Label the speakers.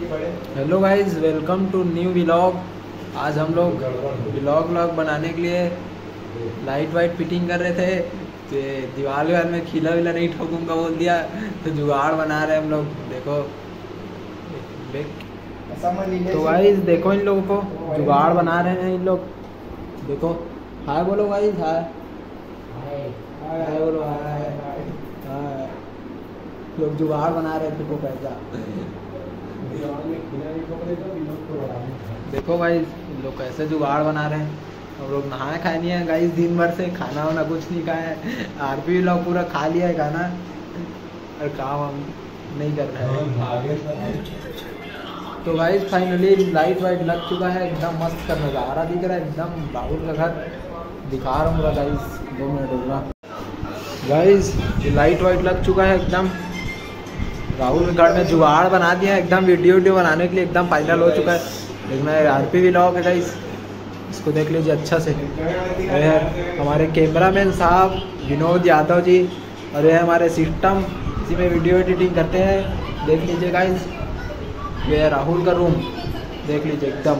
Speaker 1: Hello guys welcome to new vlog आज हम लोग व्लॉग व्लॉग बनाने के लिए लाइट वाइट फिटिंग कर रहे थे। तो दीवार वाल में खिला विला नहीं ठोकूँगा बोल दिया। तो जुगाड़ बना रहे हम लोग। देखो। तो गाइस देखो इन लोगों को। जुगाड़ बना रहे हैं इन लोग। देखो। हाय बोलो गाइस हाय। हाय बोलो, हाय। हाय। लोग जुगाड़ बना रहे थे को पैसा देखो भाई लोग कैसे जुगाड़ बना रहे हैं। हम लोग नहाए खाए नहीं है गाइस दिन भर से खाना वाना कुछ नहीं खाए हैं। आरपी लोग पूरा खा लिया है खाना। और काम हम नहीं कर रहे हैं। तो गाइस फाइनली लाइट वाइट लग चुका है एकदम मस्त का नज़ारा दिख रहा है एकदम राहुल का घर। दिखा रहा हूँ गाइस दो मिनट होगा गाइस लाइट वाइट लग चुका है एकदम। राहुल घर में जुगाड़ बना दिया, एकदम वीडियो वीडियो बनाने के लिए एकदम फाइनल हो चुका है। देखना है आर पी लॉक है गाइस इसको देख लीजिए अच्छा से। ये है हमारे कैमरामैन साहब, विनोद यादव जी, और ये हमारे सिस्टम इसी में वीडियो एडिटिंग करते हैं। देख लीजिए गाइस ये राहुल का रूम देख लीजिए एकदम।